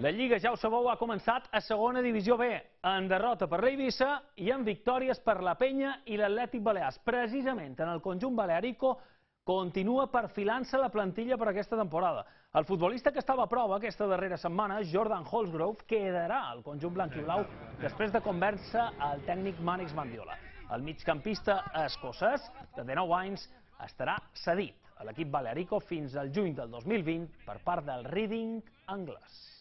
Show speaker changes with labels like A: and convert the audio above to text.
A: La Lliga, ja ho sabeu, ha començat a segona divisió B, en derrota per l'Eivissa i en victòries per la Penya i l'Atlètic Balears. Precisament en el conjunt balearico continua perfilant-se la plantilla per aquesta temporada. El futbolista que estava a prova aquesta darrera setmana, Jordan Holsgrove, quedarà al conjunt blanc i blau després de conversa al tècnic Mànix Mandiola. El migcampista escocès, de 19 anys, estarà cedit a l'equip balearico fins al juny del 2020 per part del Reading anglès.